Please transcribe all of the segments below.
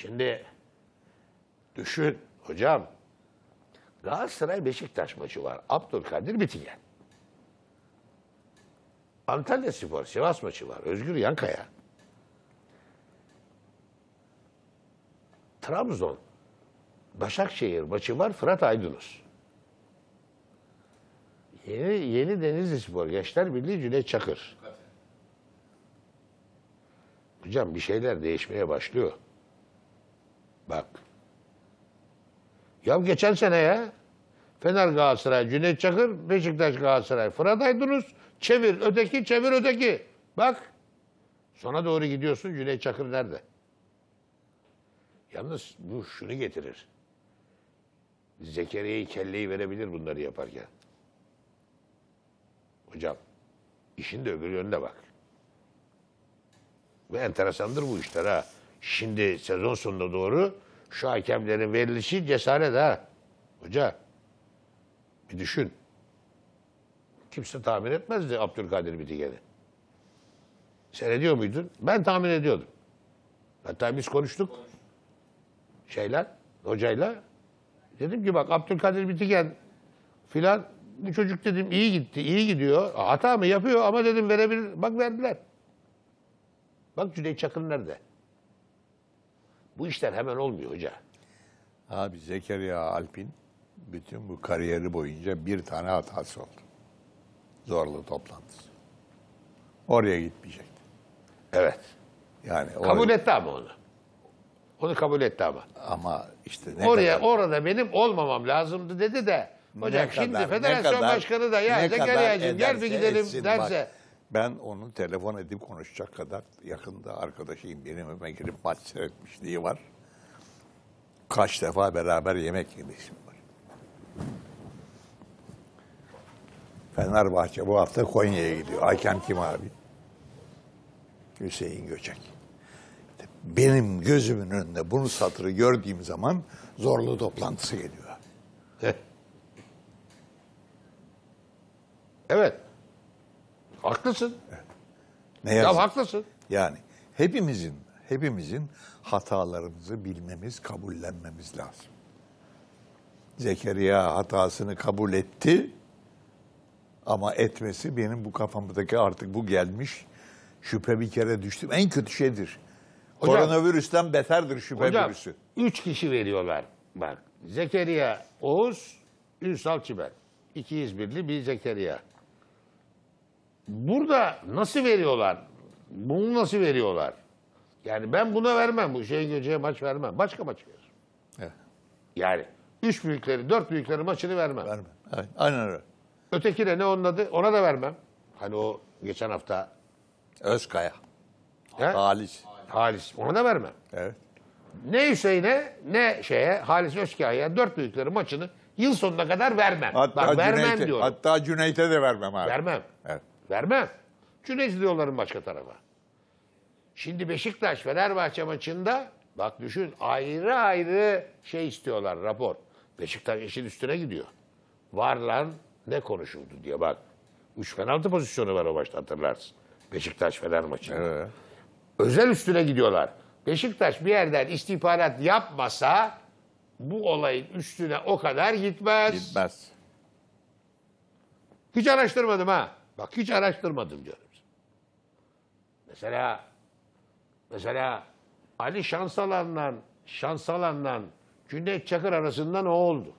Şimdi düşün hocam. Galatasaray Beşiktaş maçı var. Abdülkadir Bitigen. Antalya Spor Sivas maçı var. Özgür Yankaya. Trabzon Başakşehir maçı var. Fırat Aydınus. Yeni, yeni Denizli Spor Gençler Birliği Cüneyt Çakır. Hocam bir şeyler değişmeye başlıyor. Bak. Ya geçen sene ya. Fener Galatasaray, Cüneyt Çakır, Beşiktaş Galatasaray, Fırat Aydınus, çevir öteki, çevir öteki. Bak. Sona doğru gidiyorsun Cüneyt Çakır nerede? Yalnız bu şunu getirir. Zekeriya'yı kelleyi verebilir bunları yaparken. Hocam, işin de öbür yönde bak. Ve enteresandır bu işler ha. Şimdi sezon sonuna doğru şu hakemlerin verilişi cesaret ha. Hoca, bir düşün. Kimse tahmin etmezdi Abdülkadir Bitigen'i. Seyrediyor muydun? Ben tahmin ediyordum. Hatta biz konuştuk. Şeyler, hocayla. Dedim ki bak Abdülkadir Bitigen filan bu çocuk dedim iyi gitti, iyi gidiyor. Hata mı yapıyor ama dedim verebilir. Bak verdiler. Bak Cüneyt Çakır nerede? Bu işler hemen olmuyor hoca. Abi Zekeriya Alp'in bütün bu kariyeri boyunca bir tane hatası oldu. Zorlu toplantısı. Oraya gitmeyecekti. Evet. Yani Kabul oraya- etti ama onu. Onu kabul etti ama. Ama işte ne Oraya kadar, orada benim olmam lazımdı dedi de. Hocam ne şimdi kadar- federasyon kadar- başkanı da ya Zekeriya'cığım gel bir gidelim derse. Bak, ben onu telefon edip konuşacak kadar yakında arkadaşıyım. Benim evime girip maç seyretmişliği var. Kaç defa beraber yemek yemişim var. Fenerbahçe bu hafta Konya'ya gidiyor. Hakem kim abi? Hüseyin Göçek. Benim gözümün önünde bunu satırı gördüğüm zaman zorlu toplantısı geliyor. Evet. Haklısın. Ne Ya yazık. haklısın. Yani hepimizin hepimizin hatalarımızı bilmemiz, kabullenmemiz lazım. Zekeriya hatasını kabul etti ama etmesi benim bu kafamdaki artık bu gelmiş şüphe bir kere düştüm. En kötü şeydir. Hocam- Koronavirüsten beterdir şüphe Hocam virüsü. üç kişi veriyorlar. Bak Zekeriya Oğuz, Ünsal Çiber. İki İzmirli bir Zekeriya. Burada nasıl veriyorlar? Bunu nasıl veriyorlar? Yani ben buna vermem. Bu şeyin Göce'ye maç vermem. Başka maç verir. Evet, Yani üç büyükleri, dört büyükleri maçını vermem. verme. Evet, aynen öyle. Ötekine ne onun adı? Ona da vermem. Hani o geçen hafta Özkaya. he? Halis. Halis. Ona da vermem. Evet. Ne Hüseyin'e ne şeye Halis Özkaya'ya dört büyükleri maçını yıl sonuna kadar vermem. Hatta Bak vermem Cüneyt'e, diyorum. hatta Cüneyt'e de vermem abi. Vermem. Evet. Vermem. Cüneyt diyorlarım başka tarafa. Şimdi Beşiktaş Fenerbahçe maçında bak düşün ayrı ayrı şey istiyorlar rapor. Beşiktaş işin üstüne gidiyor. Var lan ne konuşuldu diye bak. Üç penaltı pozisyonu var o maçta hatırlarsın. Beşiktaş Fener maçında. Evet. Özel üstüne gidiyorlar. Beşiktaş bir yerden istihbarat yapmasa bu olayın üstüne o kadar gitmez. Gitmez. Hiç araştırmadım ha. Bak hiç araştırmadım diyorum. Mesela mesela Ali Şansalan'la Şansalan'la Cüneyt Çakır arasında ne oldu?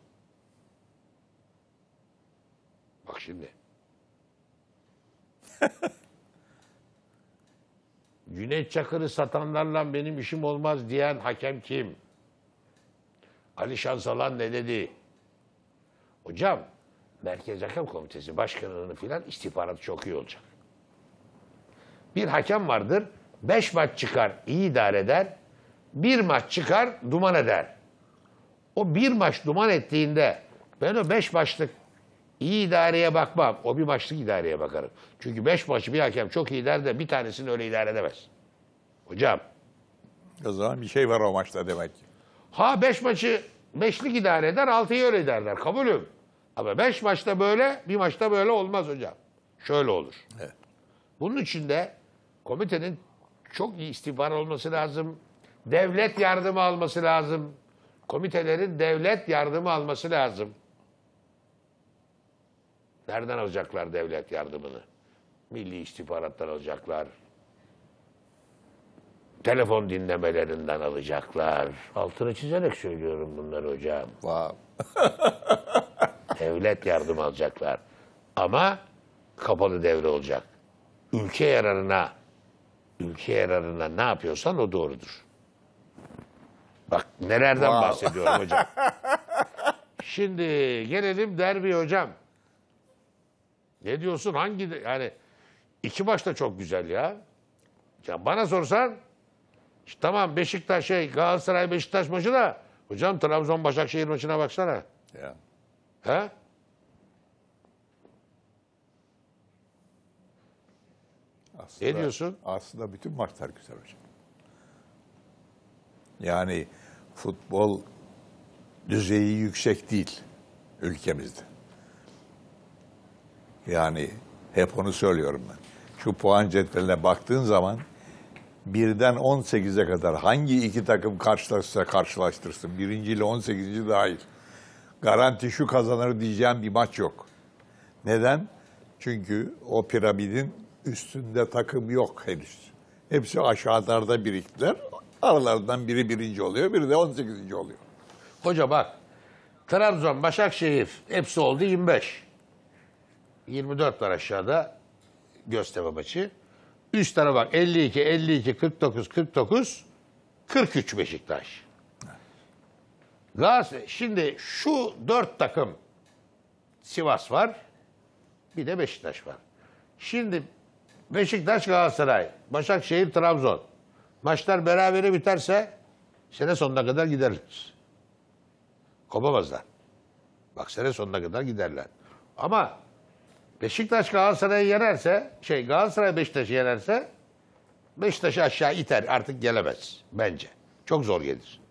Bak şimdi. Cüneyt Çakır'ı satanlarla benim işim olmaz diyen hakem kim? Ali Şansalan ne dedi? Hocam, Merkez Hakem Komitesi Başkanı'nın filan istihbaratı çok iyi olacak. Bir hakem vardır, beş maç çıkar, iyi idare eder. Bir maç çıkar, duman eder. O bir maç duman ettiğinde ben o beş maçlık iyi idareye bakmam. O bir maçlık idareye bakarım. Çünkü beş maçı bir hakem çok iyi der de bir tanesini öyle idare edemez. Hocam, O zaman bir şey var o maçta demek ki. Ha beş maçı beşlik idare eder, altıyı öyle ederler. Kabulüm. Ama beş maçta böyle, bir maçta böyle olmaz hocam. Şöyle olur. Evet. Bunun için de komitenin çok iyi istihbar olması lazım. devlet yardımı alması lazım. Komitelerin devlet yardımı alması lazım. Nereden alacaklar devlet yardımını? Milli istihbarattan alacaklar. Telefon dinlemelerinden alacaklar. Altını çizerek söylüyorum bunları hocam. Vay. Devlet yardım alacaklar. Ama kapalı devre olacak. Ülke yararına ülke yararına ne yapıyorsan o doğrudur. Bak nelerden Wow. bahsediyorum hocam. Şimdi gelelim derbi hocam. Ne diyorsun? Hangi yani iki maç da çok güzel ya. Ya bana sorsan işte tamam Beşiktaş şey Galatasaray Beşiktaş maçı da hocam Trabzon Başakşehir maçına baksana. Ya. He? Aslında, Ne diyorsun? Aslında bütün maçlar güzel hocam. Yani futbol düzeyi yüksek değil ülkemizde. Yani hep onu söylüyorum ben. Şu puan cetveline baktığın zaman birden 18'e kadar hangi iki takım karşılaşsa karşılaştırsın. Birinci ile 18. dahil. Garanti şu kazanır diyeceğim bir maç yok. Neden? Çünkü o piramidin üstünde takım yok henüz. Hepsi aşağılarda biriktiler. Aralarından biri birinci oluyor, biri de 18. oluyor. Hoca bak. Trabzon, Başakşehir hepsi oldu 25. 24 var aşağıda Göztepe maçı. Üst tarafa bak 52, 52, 49, 49, 43 Beşiktaş. Galatasaray, şimdi şu dört takım Sivas var. Bir de Beşiktaş var. Şimdi Beşiktaş, Galatasaray, Başakşehir, Trabzon. Maçlar berabere biterse sene sonuna kadar giderler. Kopamazlar. Bak sene sonuna kadar giderler. Ama Beşiktaş Galatasaray'ı yenerse, şey Galatasaray Beşiktaş'ı yenerse Beşiktaş'ı aşağı iter artık gelemez bence. Çok zor gelir.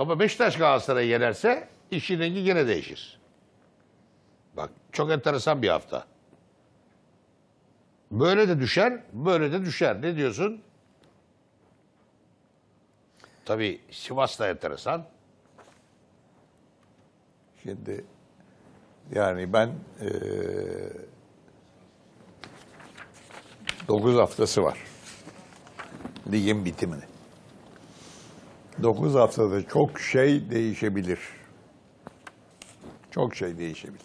Ama Beşiktaş Galatasaray'ı yenerse işin rengi yine değişir. Bak çok enteresan bir hafta. Böyle de düşer, böyle de düşer. Ne diyorsun? Tabii Sivas da enteresan. Şimdi yani ben eee 9 haftası var. Ligin bitimini. 9 haftada çok şey değişebilir. Çok şey değişebilir.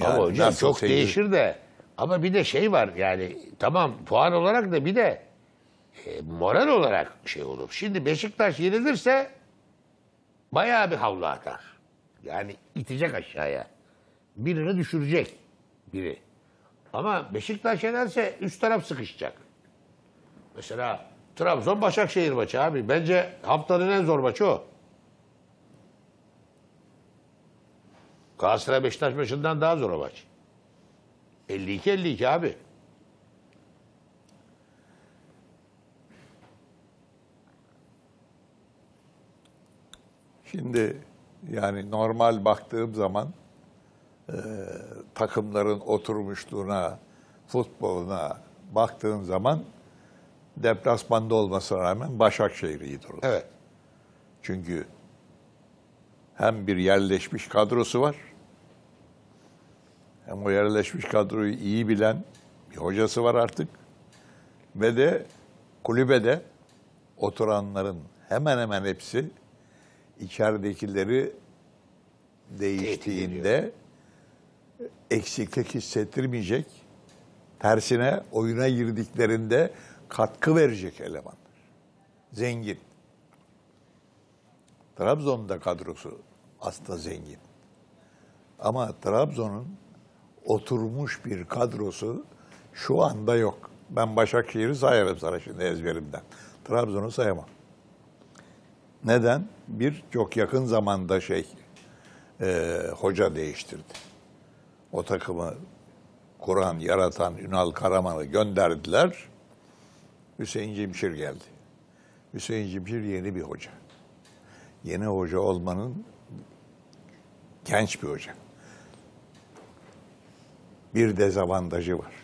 ama Yani hocam nasıl çok seyir- değişir de ama bir de şey var yani tamam puan olarak da bir de e, moral olarak şey olur. Şimdi Beşiktaş yenilirse bayağı bir havlu atar. Yani itecek aşağıya. Birini düşürecek biri. Ama Beşiktaş yenerse üst taraf sıkışacak. Mesela Trabzon Başakşehir maçı abi. Bence haftanın en zor maçı o. Galatasaray Beşiktaş maçından daha zor o maç. 52-52 abi. Şimdi yani normal baktığım zaman e, takımların oturmuşluğuna, futboluna baktığın zaman deplasmanda olmasına rağmen Başakşehir iyi durumda. Evet. Çünkü hem bir yerleşmiş kadrosu var, hem o yerleşmiş kadroyu iyi bilen bir hocası var artık. Ve de kulübede oturanların hemen hemen hepsi içeridekileri değiştiğinde eksiklik hissettirmeyecek, tersine oyuna girdiklerinde katkı verecek elemanlar. Zengin. Trabzon'da kadrosu aslında zengin. Ama Trabzon'un oturmuş bir kadrosu şu anda yok. Ben Başakşehir'i sayarım sana şimdi ezberimden. Trabzon'u sayamam. Neden? Bir, çok yakın zamanda şey, e, hoca değiştirdi. O takımı kuran, yaratan Ünal Karaman'ı gönderdiler. Hüseyin Cimşir geldi. Hüseyin Cimşir yeni bir hoca. Yeni hoca olmanın genç bir hoca. Bir dezavantajı var.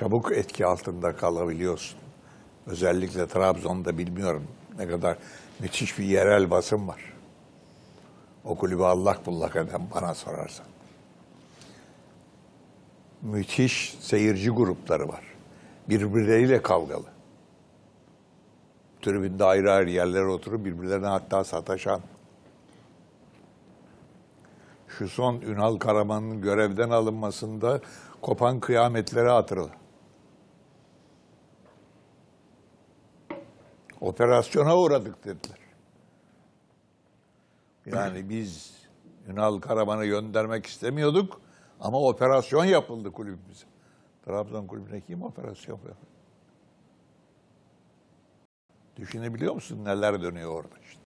çabuk etki altında kalabiliyorsun. Özellikle Trabzon'da bilmiyorum ne kadar müthiş bir yerel basın var. O kulübü allak bullak eden bana sorarsan. Müthiş seyirci grupları var. Birbirleriyle kavgalı. Tribünde ayrı ayrı yerlere oturup birbirlerine hatta sataşan. Şu son Ünal Karaman'ın görevden alınmasında kopan kıyametleri hatırla. Operasyona uğradık dediler. Yani biz Ünal Karaman'ı göndermek istemiyorduk ama operasyon yapıldı kulübümüze. Trabzon kulübüne kim operasyon yapıyor? Düşünebiliyor musun neler dönüyor orada işte?